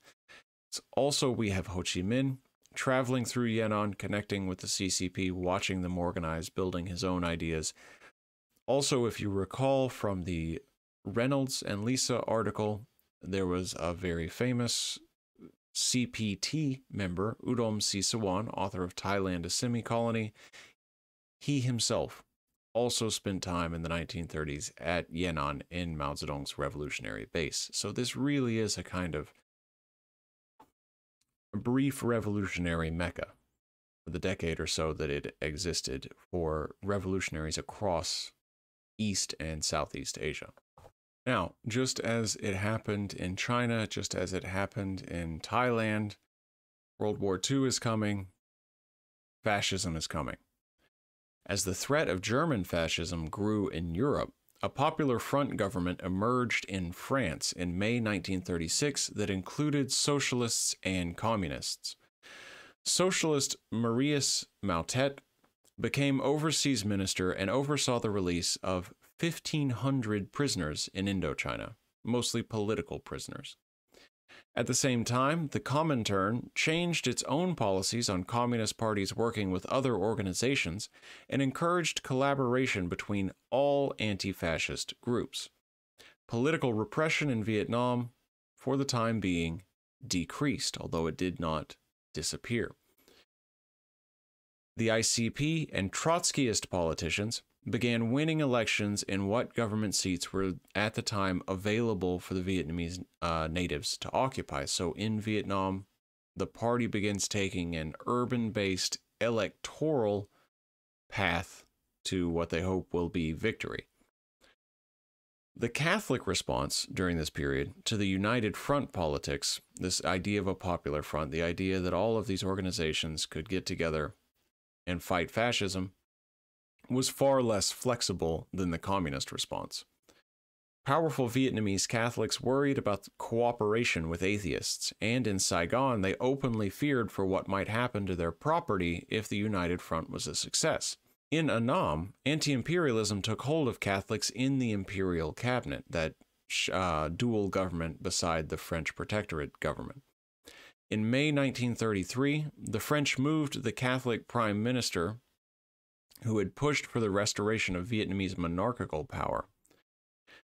Also, we have Ho Chi Minh traveling through Yan'an, connecting with the CCP, watching them organize, building his own ideas. Also, if you recall from the Reynolds and Lisa article, there was a very famous CPT member, Udom Srisuwan, author of Thailand, a Semi-Colony. He himself also spent time in the 1930s at Yan'an in Mao Zedong's revolutionary base. So this really is a kind of brief revolutionary mecca for the decade or so that it existed for revolutionaries across East and Southeast Asia. Now, just as it happened in China, just as it happened in Thailand, World War II is coming, fascism is coming. As the threat of German fascism grew in Europe, a popular front government emerged in France in May 1936 that included socialists and communists. Socialist Marius Moutet became overseas minister and oversaw the release of 1,500 prisoners in Indochina, mostly political prisoners. At the same time, the Comintern changed its own policies on Communist parties working with other organizations and encouraged collaboration between all anti fascist groups. Political repression in Vietnam, for the time being, decreased, although it did not disappear. The ICP and Trotskyist politicians began winning elections in what government seats were at the time available for the Vietnamese uh, natives to occupy. So in Vietnam, the party begins taking an urban based electoral path to what they hope will be victory. The Catholic response during this period to the United Front politics, this idea of a popular front, the idea that all of these organizations could get together and fight fascism was far less flexible than the communist response. Powerful Vietnamese Catholics worried about cooperation with atheists, and in Saigon, they openly feared for what might happen to their property if the United Front was a success. In Annam, anti imperialism took hold of Catholics in the imperial cabinet, that uh, dual government beside the French protectorate government. In May 1933, the French moved the Catholic prime minister, who had pushed for the restoration of Vietnamese monarchical power.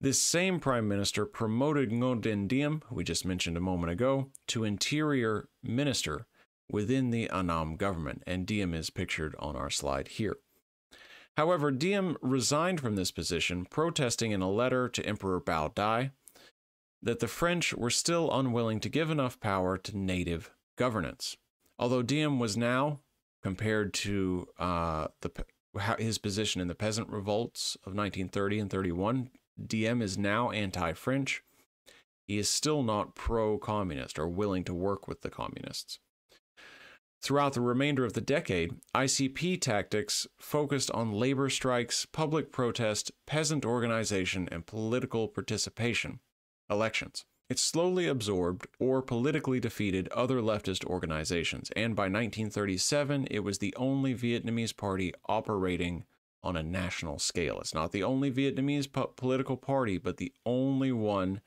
This same prime minister promoted Ngo Dinh Diem, who we just mentioned a moment ago, to interior minister within the Annam government, and Diem is pictured on our slide here. However, Diem resigned from this position, protesting in a letter to Emperor Bao Dai that the French were still unwilling to give enough power to native governance. Although Diem was now, compared to uh, the, his position in the peasant revolts of 1930 and 31, Diem is now anti French. He is still not pro communist or willing to work with the communists. Throughout the remainder of the decade, ICP tactics focused on labor strikes, public protest, peasant organization, and political participation. Elections. It slowly absorbed or politically defeated other leftist organizations, and by 1937, it was the only Vietnamese party operating on a national scale. It's not the only Vietnamese po- political party, but the only one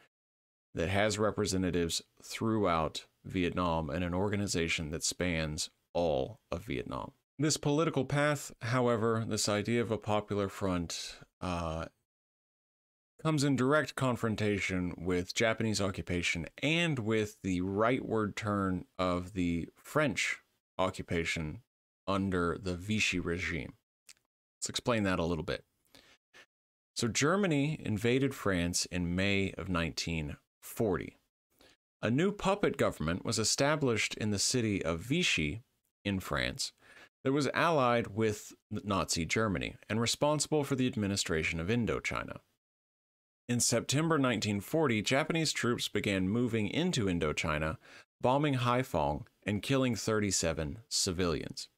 that has representatives throughout Vietnam and an organization that spans all of Vietnam. This political path, however, this idea of a popular front, uh, comes in direct confrontation with Japanese occupation and with the rightward turn of the French occupation under the Vichy regime. Let's explain that a little bit. So, Germany invaded France in May of 1940. A new puppet government was established in the city of Vichy in France that was allied with Nazi Germany and responsible for the administration of Indochina. In September 1940, Japanese troops began moving into Indochina, bombing Haiphong and killing 37 civilians.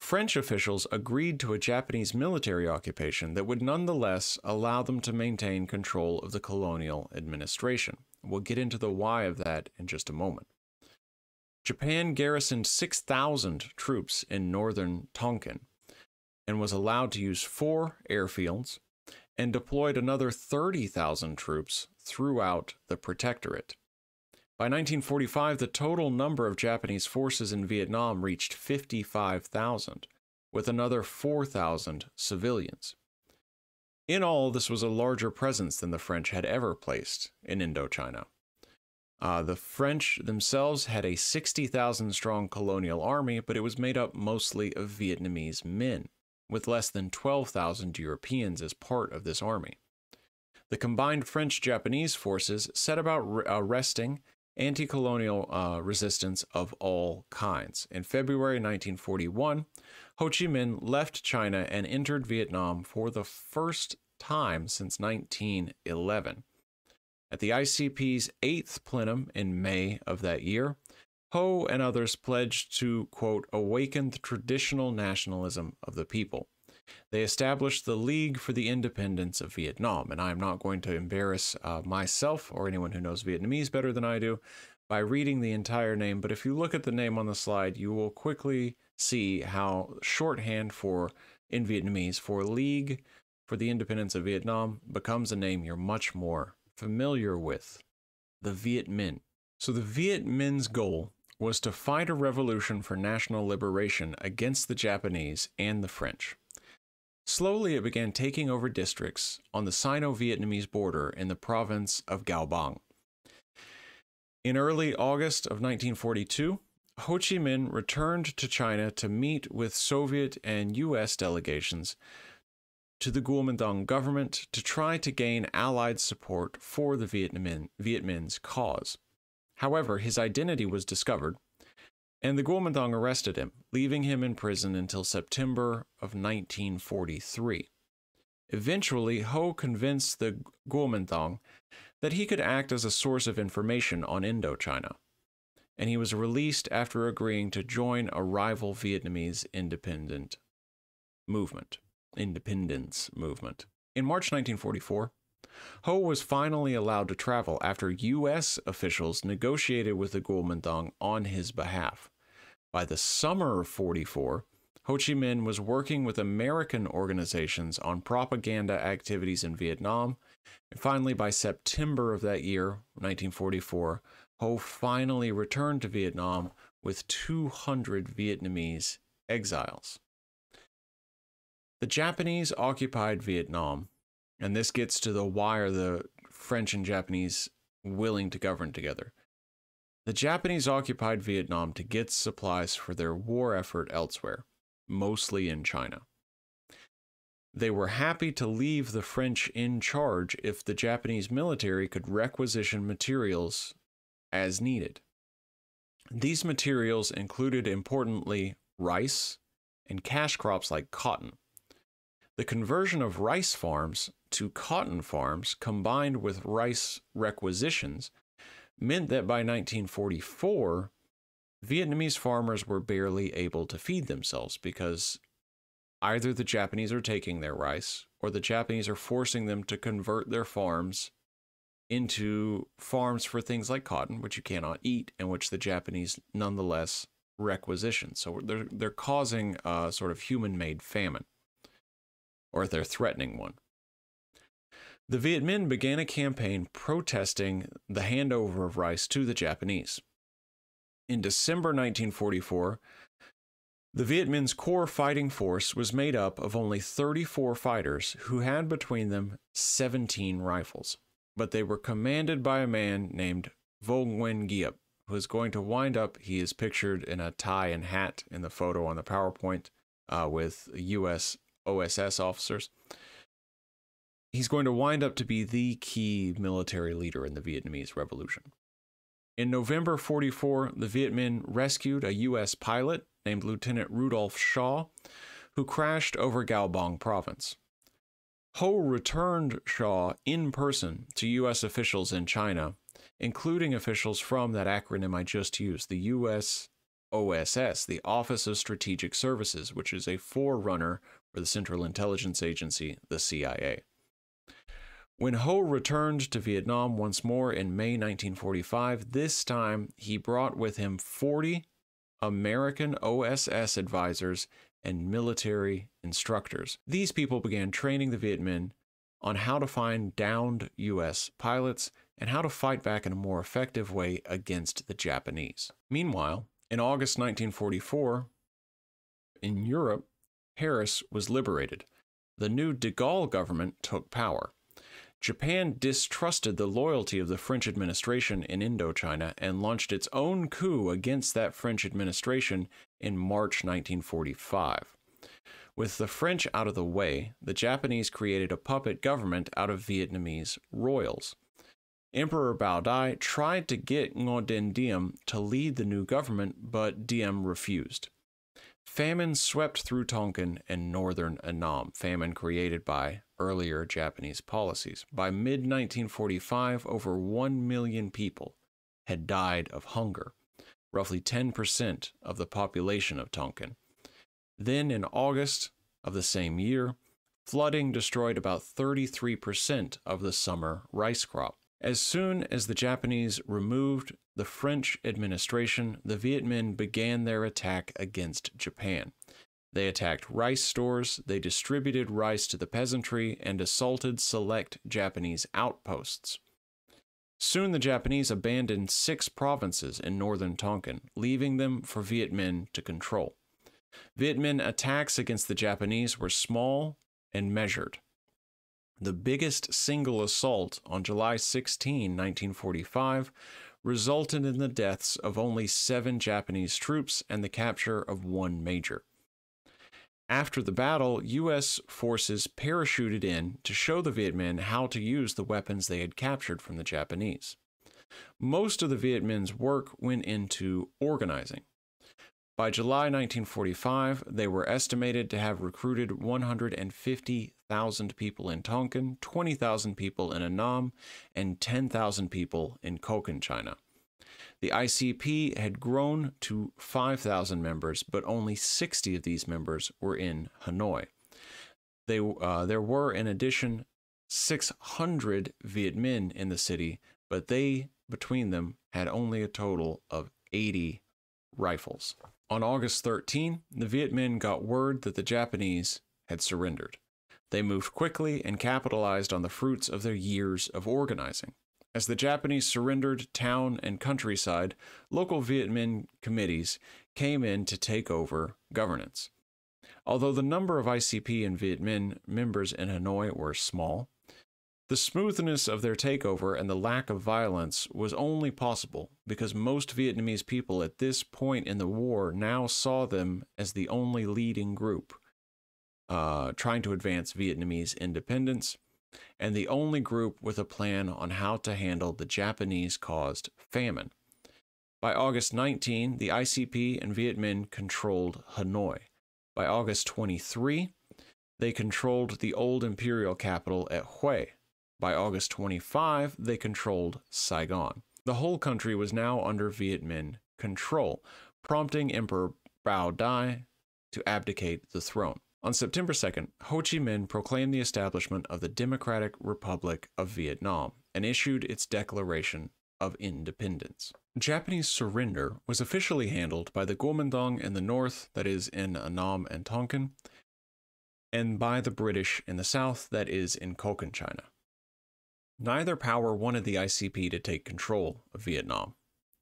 French officials agreed to a Japanese military occupation that would nonetheless allow them to maintain control of the colonial administration. We'll get into the why of that in just a moment. Japan garrisoned 6,000 troops in northern Tonkin and was allowed to use four airfields and deployed another 30,000 troops throughout the protectorate. By 1945, the total number of Japanese forces in Vietnam reached 55,000, with another 4,000 civilians. In all, this was a larger presence than the French had ever placed in Indochina. Uh, the French themselves had a 60,000 strong colonial army, but it was made up mostly of Vietnamese men, with less than 12,000 Europeans as part of this army. The combined French Japanese forces set about arresting anti colonial uh, resistance of all kinds. In February 1941, Ho Chi Minh left China and entered Vietnam for the first time since 1911. At the ICP's eighth plenum in May of that year, Ho and others pledged to, quote, awaken the traditional nationalism of the people. They established the League for the Independence of Vietnam, and I am not going to embarrass uh, myself or anyone who knows Vietnamese better than I do by reading the entire name, but if you look at the name on the slide, you will quickly see how shorthand for in Vietnamese for League for the Independence of Vietnam becomes a name you're much more familiar with the Viet Minh. So, the Viet Minh's goal was to fight a revolution for national liberation against the Japanese and the French. Slowly, it began taking over districts on the Sino Vietnamese border in the province of Cao Bang. In early August of 1942, Ho Chi Minh returned to China to meet with Soviet and U.S. delegations to the Kuomintang government to try to gain Allied support for the Viet Minh's cause. However, his identity was discovered, and the Kuomintang arrested him, leaving him in prison until September of 1943. Eventually, Ho convinced the Kuomintang that he could act as a source of information on Indochina, and he was released after agreeing to join a rival Vietnamese independent movement independence movement. In March 1944, Ho was finally allowed to travel after U.S. officials negotiated with the Kuomintang on his behalf. By the summer of 44, Ho Chi Minh was working with American organizations on propaganda activities in Vietnam. And finally, by September of that year, 1944, Ho finally returned to Vietnam with 200 Vietnamese exiles. The Japanese occupied Vietnam, and this gets to the why are the French and Japanese willing to govern together. The Japanese occupied Vietnam to get supplies for their war effort elsewhere mostly in China. They were happy to leave the French in charge if the Japanese military could requisition materials as needed. These materials included importantly rice and cash crops like cotton. The conversion of rice farms to cotton farms combined with rice requisitions meant that by 1944, Vietnamese farmers were barely able to feed themselves because either the Japanese are taking their rice or the Japanese are forcing them to convert their farms into farms for things like cotton, which you cannot eat, and which the Japanese nonetheless requisition. So they're they're causing a sort of human-made famine, or they're threatening one. The Viet Minh began a campaign protesting the handover of rice to the Japanese. In December 1944, the Viet Minh's core fighting force was made up of only 34 fighters who had between them 17 rifles, but they were commanded by a man named Vo Nguyen Giap, who is going to wind up, he is pictured in a tie and hat in the photo on the PowerPoint uh, with U.S. OSS officers. He's going to wind up to be the key military leader in the Vietnamese Revolution. In November 44, the Viet Minh rescued a U.S. pilot named Lieutenant Rudolph Shaw, who crashed over Cao Bang province. Ho returned Shaw in person to U.S. officials in China, including officials from that acronym I just used, the U.S. OSS, the Office of Strategic Services, which is a forerunner for the Central Intelligence Agency, the CIA. When Ho returned to Vietnam once more in May 1945, this time he brought with him 40 American OSS advisors and military instructors. These people began training the Viet Minh on how to find downed U.S. pilots and how to fight back in a more effective way against the Japanese. Meanwhile, in August 1944, in Europe, Paris was liberated. The new de Gaulle government took power. Japan distrusted the loyalty of the French administration in Indochina and launched its own coup against that French administration in March 1945. With the French out of the way, the Japanese created a puppet government out of Vietnamese royals. Emperor Bao Dai tried to get Ngo Dinh Diem to lead the new government, but Diem refused. Famine swept through Tonkin and northern Annam, famine created by earlier Japanese policies. By mid 1945, over 1 million people had died of hunger, roughly 10% of the population of Tonkin. Then, in August of the same year, flooding destroyed about 33% of the summer rice crop. As soon as the Japanese removed the French administration, the Viet Minh began their attack against Japan. They attacked rice stores, they distributed rice to the peasantry, and assaulted select Japanese outposts. Soon the Japanese abandoned six provinces in northern Tonkin, leaving them for Viet Minh to control. Viet Minh attacks against the Japanese were small and measured. The biggest single assault on July 16, 1945, resulted in the deaths of only seven Japanese troops and the capture of one major. After the battle, U.S. forces parachuted in to show the Viet Minh how to use the weapons they had captured from the Japanese. Most of the Viet Minh's work went into organizing. By July 1945, they were estimated to have recruited 150,000 people in Tonkin, 20,000 people in Annam, and 10,000 people in Cochinchina. The ICP had grown to 5,000 members, but only 60 of these members were in Hanoi. They, uh, there were, in addition, 600 Viet Minh in the city, but they, between them, had only a total of 80 rifles. On August 13, the Viet Minh got word that the Japanese had surrendered. They moved quickly and capitalized on the fruits of their years of organizing. As the Japanese surrendered town and countryside, local Viet Minh committees came in to take over governance. Although the number of ICP and Viet Minh members in Hanoi were small, the smoothness of their takeover and the lack of violence was only possible because most Vietnamese people at this point in the war now saw them as the only leading group uh, trying to advance Vietnamese independence and the only group with a plan on how to handle the Japanese caused famine. By August 19, the ICP and Viet Minh controlled Hanoi. By August 23, they controlled the old imperial capital at Hue. By August 25, they controlled Saigon. The whole country was now under Viet Minh control, prompting Emperor Bao Dai to abdicate the throne. On September 2nd, Ho Chi Minh proclaimed the establishment of the Democratic Republic of Vietnam and issued its Declaration of Independence. Japanese surrender was officially handled by the Kuomintang in the north, that is in Annam and Tonkin, and by the British in the south, that is in Cochinchina. Neither power wanted the ICP to take control of Vietnam.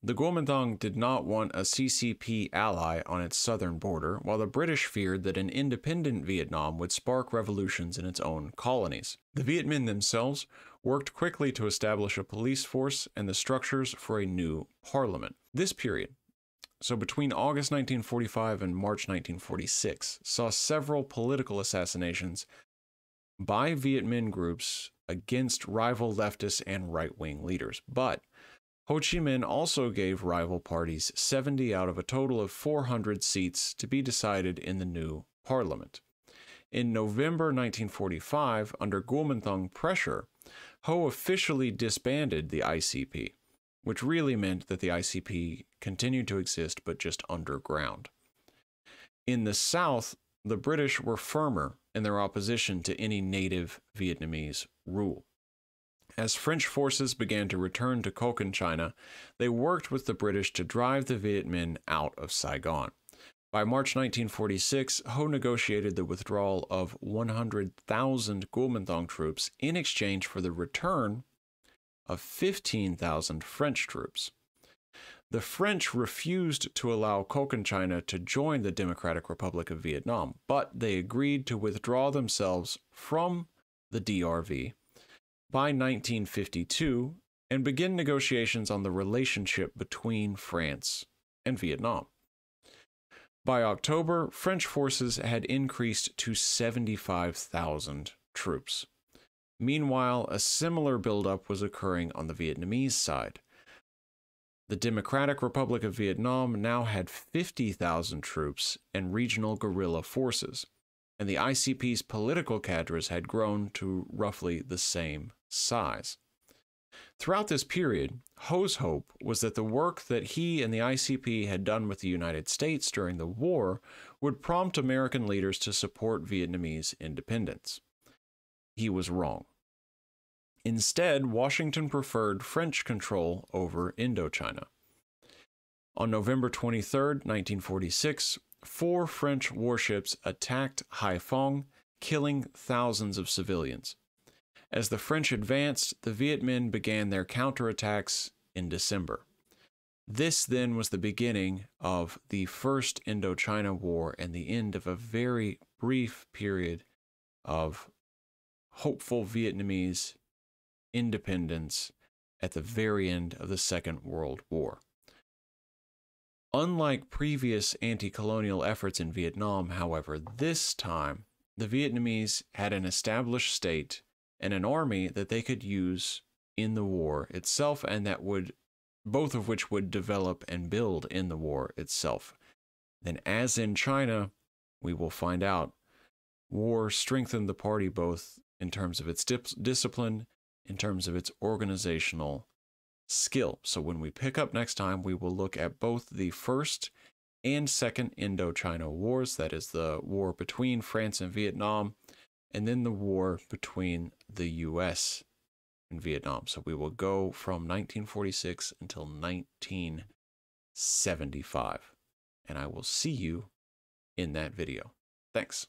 The Kuomintang did not want a CCP ally on its southern border, while the British feared that an independent Vietnam would spark revolutions in its own colonies. The Viet Minh themselves worked quickly to establish a police force and the structures for a new parliament. This period, so between August 1945 and March 1946, saw several political assassinations by Viet Minh groups against rival leftist and right wing leaders. But Ho Chi Minh also gave rival parties 70 out of a total of 400 seats to be decided in the new parliament. In November 1945, under Kuomintang pressure, Ho officially disbanded the ICP, which really meant that the ICP continued to exist but just underground. In the South, the British were firmer in their opposition to any native Vietnamese rule. As French forces began to return to Cochinchina, they worked with the British to drive the Viet Minh out of Saigon. By March 1946, Ho negotiated the withdrawal of 100,000 Kuomintang troops in exchange for the return of 15,000 French troops. The French refused to allow Cochinchina to join the Democratic Republic of Vietnam, but they agreed to withdraw themselves from the DRV by 1952 and begin negotiations on the relationship between France and Vietnam. By October, French forces had increased to 75,000 troops. Meanwhile, a similar buildup was occurring on the Vietnamese side. The Democratic Republic of Vietnam now had 50,000 troops and regional guerrilla forces, and the ICP's political cadres had grown to roughly the same size. Throughout this period, Ho's hope was that the work that he and the ICP had done with the United States during the war would prompt American leaders to support Vietnamese independence. He was wrong. Instead, Washington preferred French control over Indochina. On November 23, 1946, four French warships attacked Haiphong, killing thousands of civilians. As the French advanced, the Viet Minh began their counterattacks in December. This then was the beginning of the First Indochina War and the end of a very brief period of hopeful Vietnamese independence at the very end of the Second World War. Unlike previous anti colonial efforts in Vietnam, however, this time the Vietnamese had an established state and an army that they could use in the war itself and that would both of which would develop and build in the war itself. Then as in China, we will find out war strengthened the party both in terms of its discipline, in terms of its organizational skill. So when we pick up next time, we will look at both the first and second Indochina wars, that is the war between France and Vietnam, and then the war between the US and Vietnam. So we will go from 1946 until 1975. and I will see you in that video. Thanks.